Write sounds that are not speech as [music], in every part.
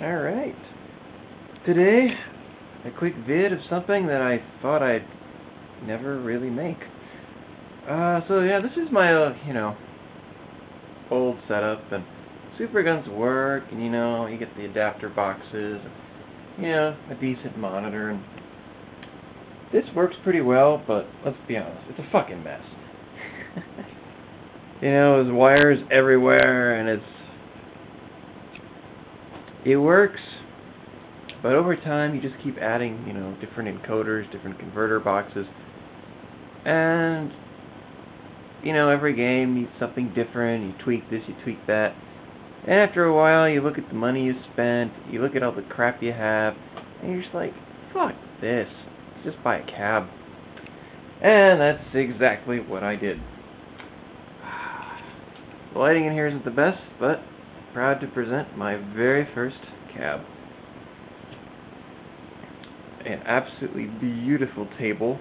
Alright. Today, a quick vid of something that I thought I'd never really make. Uh, so yeah, this is my, uh, you know, old setup, and super guns work, and you know, you get the adapter boxes, and, you know, a decent monitor, and this works pretty well, but let's be honest, it's a fucking mess. [laughs] you know, there's wires everywhere, and it's it works, but over time you just keep adding, you know, different encoders, different converter boxes, and you know, every game needs something different. You tweak this, you tweak that. And after a while, you look at the money you spent, you look at all the crap you have, and you're just like, fuck this. Let's Just buy a cab. And that's exactly what I did. The [sighs] lighting in here isn't the best, but proud to present my very first cab. An absolutely beautiful table.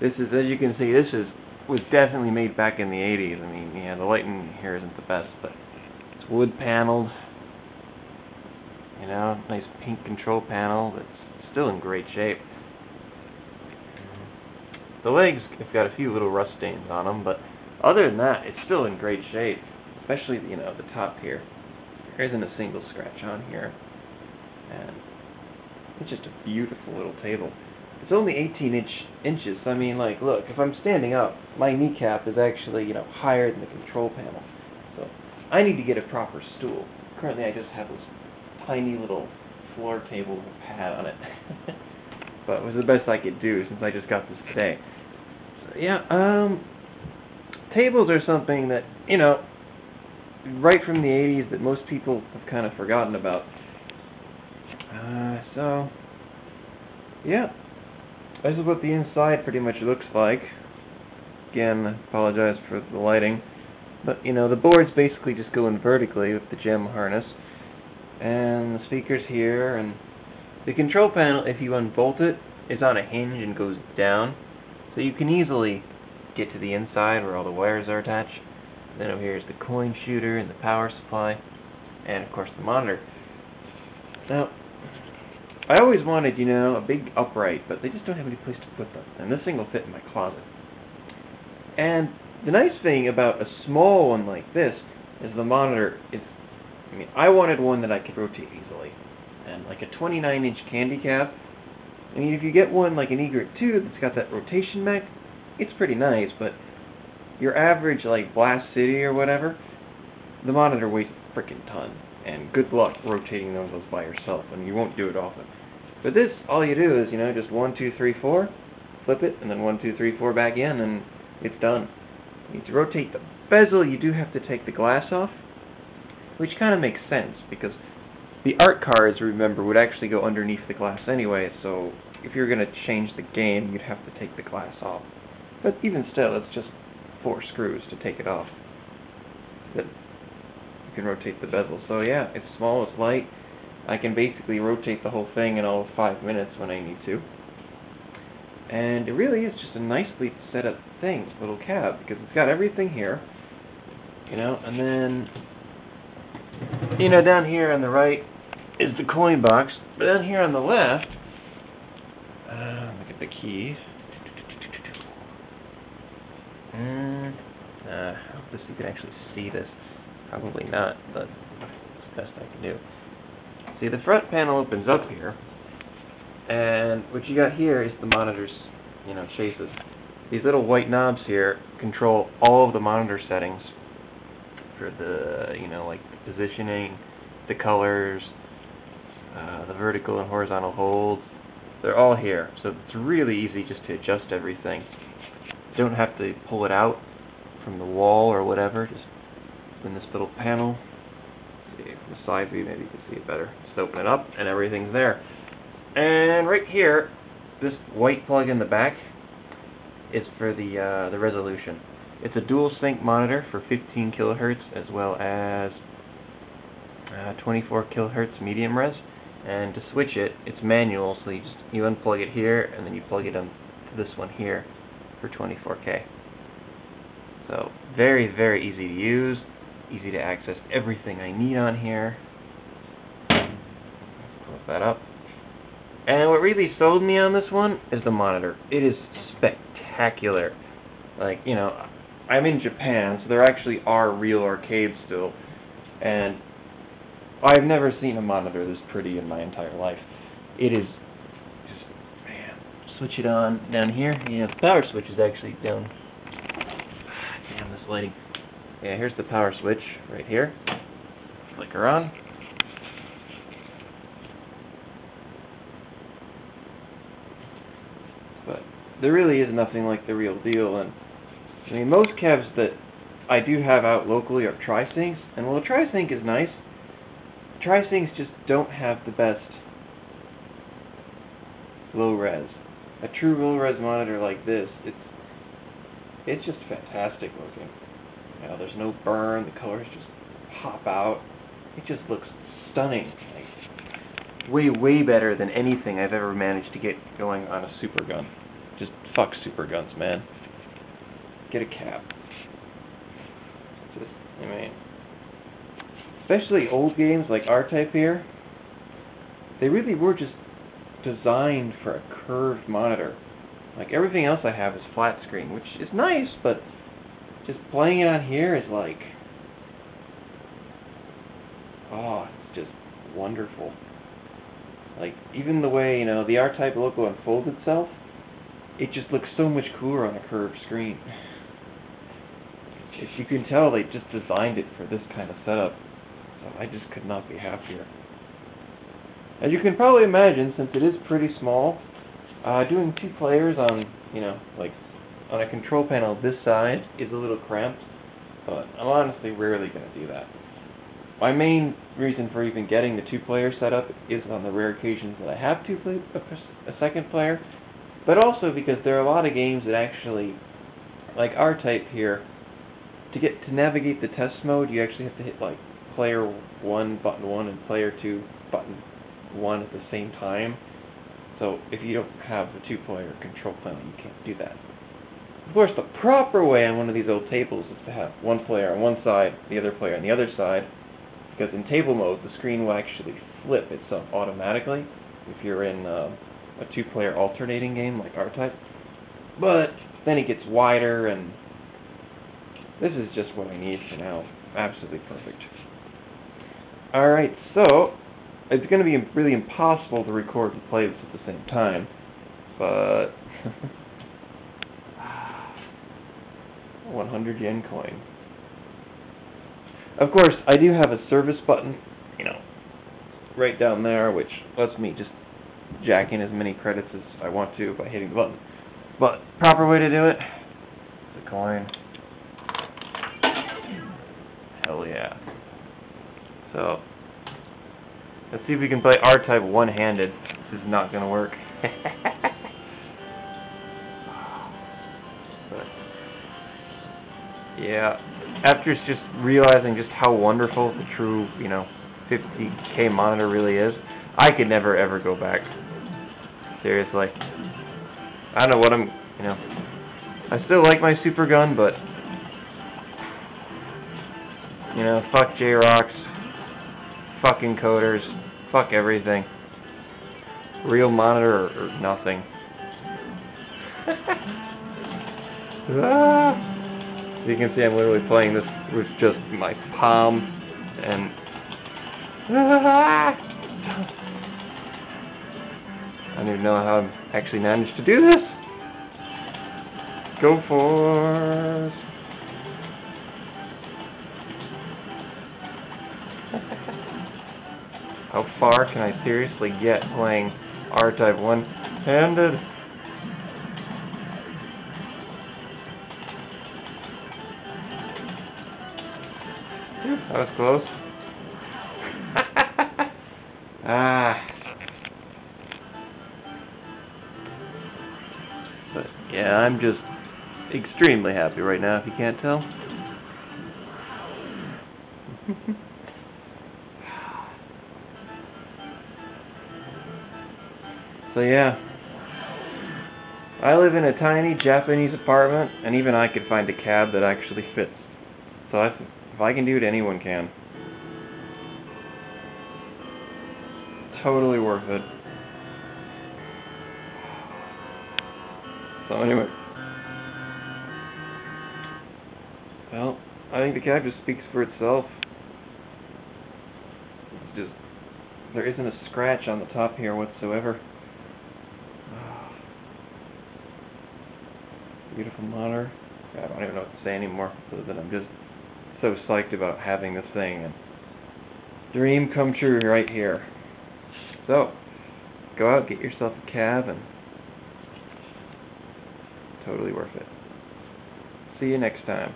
This is, as you can see, this is was definitely made back in the 80s. I mean, yeah, the lighting here isn't the best, but it's wood paneled. You know, nice pink control panel that's still in great shape. The legs have got a few little rust stains on them, but other than that, it's still in great shape. Especially, you know, the top here. There isn't a single scratch on here. And it's just a beautiful little table. It's only 18 inch inches. So I mean, like, look, if I'm standing up, my kneecap is actually, you know, higher than the control panel. So I need to get a proper stool. Currently, I just have this tiny little floor table with a pad on it. [laughs] but it was the best I could do since I just got this today. So yeah, um, tables are something that you know, right from the 80s, that most people have kind of forgotten about. Uh, so yeah. This is what the inside pretty much looks like. Again, I apologize for the lighting. But, you know, the boards basically just go in vertically with the JAMMA harness. And the speakers here, and the control panel, if you unbolt it, is on a hinge and goes down. So you can easily get to the inside where all the wires are attached. Then over here is the coin shooter and the power supply. And, of course, the monitor. Now, I always wanted, you know, a big upright, but they just don't have any place to put them. And this thing will fit in my closet. And the nice thing about a small one like this is the monitor is, I mean, I wanted one that I could rotate easily. And like a 29 inch candy cab, I mean, if you get one like an Egret 2 that's got that rotation mech, it's pretty nice, but your average like Blast City or whatever, the monitor weighs a freaking ton and good luck rotating those by yourself, and you won't do it often. But this, all you do is, you know, just one, two, three, four, flip it, and then one, two, three, four back in, and it's done. You need to rotate the bezel, you do have to take the glass off, which kind of makes sense, because the art cards, remember, would actually go underneath the glass anyway, so if you're going to change the game, you'd have to take the glass off. But even still, it's just four screws to take it off. That you can rotate the bezel. So yeah, it's small, it's light. I can basically rotate the whole thing in all five minutes when I need to. And it really is just a nicely set up thing, little cab, because it's got everything here, you know, and then, you know, down here on the right is the coin box, but down here on the left, uh, look at the keys. And, uh, I hope this, you can actually see this. Probably not, but it's the best I can do. See, the front panel opens up here, and what you got here is the monitor's, you know, chassis. These little white knobs here control all of the monitor settings for the, you know, like the positioning, the colors, uh, the vertical and horizontal holds. They're all here, so it's really easy just to adjust everything. You don't have to pull it out from the wall or whatever. Just in this little panel. Let's see from the side view, maybe you can see it better. Just open it up, and everything's there. And right here, this white plug in the back is for the uh, the resolution. It's a dual sync monitor for 15 kilohertz as well as uh, 24 kilohertz medium res. And to switch it, it's manual, so you just you unplug it here and then you plug it into this one here for 24K. So very very easy to use easy to access everything I need on here. Close that up. And what really sold me on this one is the monitor. It is spectacular. Like, you know, I'm in Japan, so there actually are real arcades still. And I've never seen a monitor this pretty in my entire life. It is switch it on down here. Yeah, the power switch is actually down. Damn, this lighting. Yeah, here's the power switch right here. Flicker on. But there really is nothing like the real deal, and I mean most cabs that I do have out locally are Trisyncs, and while Trisync is nice, Trisyncs just don't have the best low res. A true low res monitor like this, it's it's just fantastic looking. You know, there's no burn, the colors just pop out. It just looks stunning. Like, way, way better than anything I've ever managed to get going on a super gun. Just fuck super guns, man. Get a cab. Just, I mean, especially old games like R-Type here, they really were just designed for a curved monitor. Like everything else I have is flat screen, which is nice, but just playing it on here is like, oh, it's just wonderful. Like even the way you know the R-Type logo unfolds itself, it just looks so much cooler on a curved screen. If you can tell, they just designed it for this kind of setup. So I just could not be happier. As you can probably imagine, since it is pretty small, uh, doing two players on, you know, like on a control panel this size is a little cramped, but I'm honestly rarely going to do that. My main reason for even getting the two-player setup is on the rare occasions that I have two play a, a second player, but also because there are a lot of games that actually, like R-Type here, to get to navigate the test mode, you actually have to hit like player one button one and player two button one at the same time. So if you don't have the two-player control panel, you can't do that. Of course, the proper way on one of these old tables is to have one player on one side, the other player on the other side, because in table mode, the screen will actually flip itself automatically if you're in uh, a two-player alternating game like R-Type. But then it gets wider, and this is just what I need for now. Absolutely perfect. Alright, so it's going to be really impossible to record and play this at the same time, but [sighs] 100 yen coin. Of course, I do have a service button, you know, right down there, which lets me just jack in as many credits as I want to by hitting the button. But proper way to do it, the coin. Hell yeah. So, let's see if we can play R-Type one-handed. This is not going to work. [laughs] but, yeah, after just realizing just how wonderful the true, you know, 50k monitor really is, I could never ever go back. Seriously. I don't know what I'm, you know, I still like my super gun, but you know, fuck J-Rocks, fuck encoders, fuck everything. Real monitor or, or nothing. [laughs] ah. You can see I'm literally playing this with just my palm and ah. I don't even know how I actually managed to do this. Go for How far can I seriously get playing R-Type one-handed? That was close. [laughs] ah. But yeah, I'm just extremely happy right now, if you can't tell. [laughs] so yeah. I live in a tiny Japanese apartment, and even I could find a cab that actually fits. So I, if I can do it, anyone can. totally worth it. So anyway, well, I think the cab just speaks for itself. It's just there isn't a scratch on the top here whatsoever. Beautiful monitor. I don't even know what to say anymore, other than I'm just so psyched about having this thing and dream come true right here. So, go out, get yourself a cab, and totally worth it. See you next time.